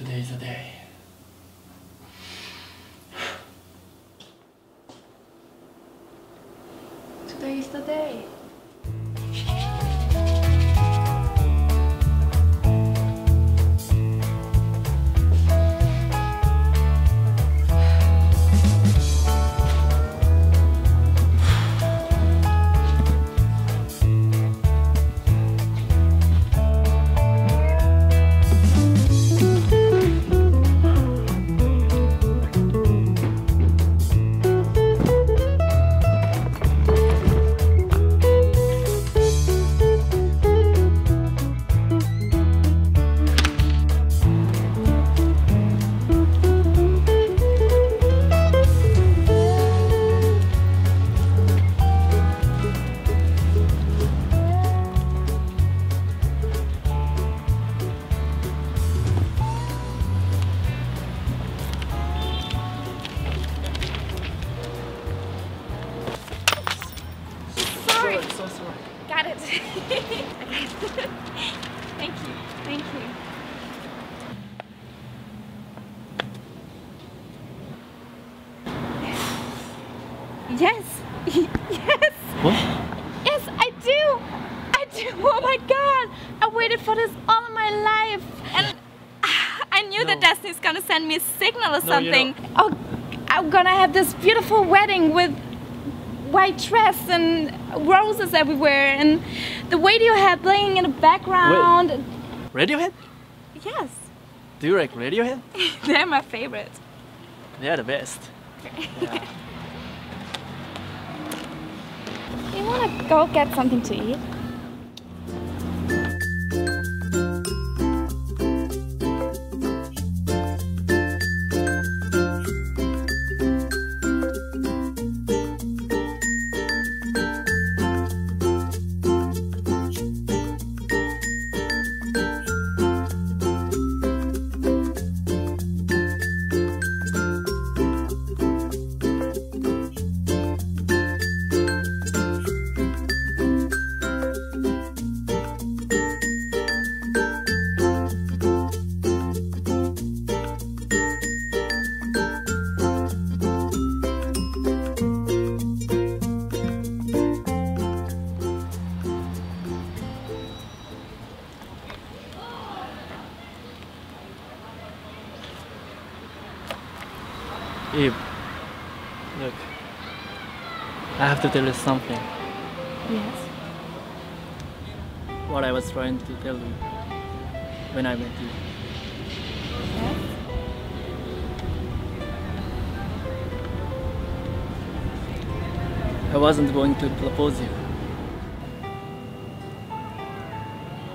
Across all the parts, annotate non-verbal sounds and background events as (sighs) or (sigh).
Today's the day. Today is the day. Sorry. so sorry. Got it. (laughs) Thank you. Thank you. Yes. Yes. What? Yes, I do. I do. Oh my god. I waited for this all my life. And (sighs) I knew that Destiny's gonna send me a signal or No, you something. Oh, I'm gonna have this beautiful wedding with white dress and roses everywhere and the Radiohead playing in the background. Radiohead? Yes, Do you like Radiohead? (laughs) they're my favorite. They're the best. Yeah. (laughs) You wanna go get something to eat? Eve, look. I have to tell you something. Yes. What I was trying to tell you when I met you. Yes. I wasn't going to propose you.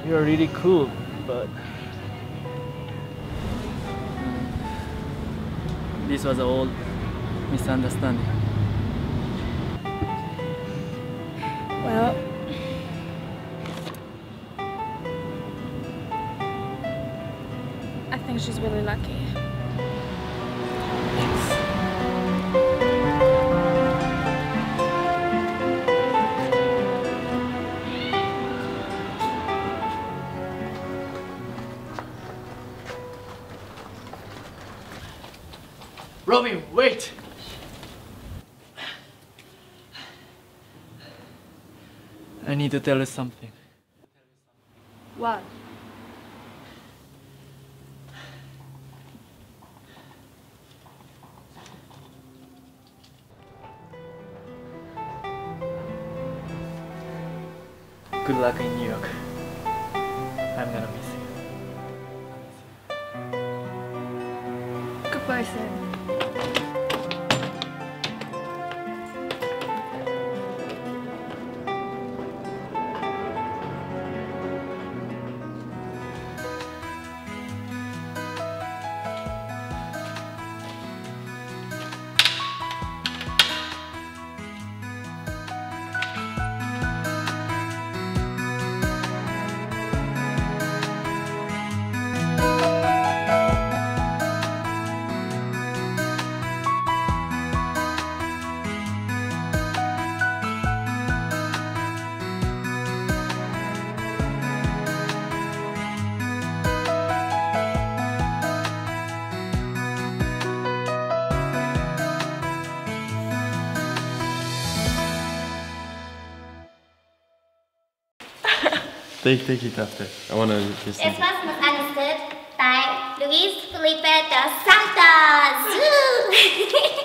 You're really cool, but this was old misunderstanding. Well, I think she's really lucky. Robin, wait! I need to tell you something. What? Good luck in New York. I'm gonna miss you. Take, take it after. I wanna listen. This was misunderstood by Luis Felipe dos Santos. Woo! (laughs)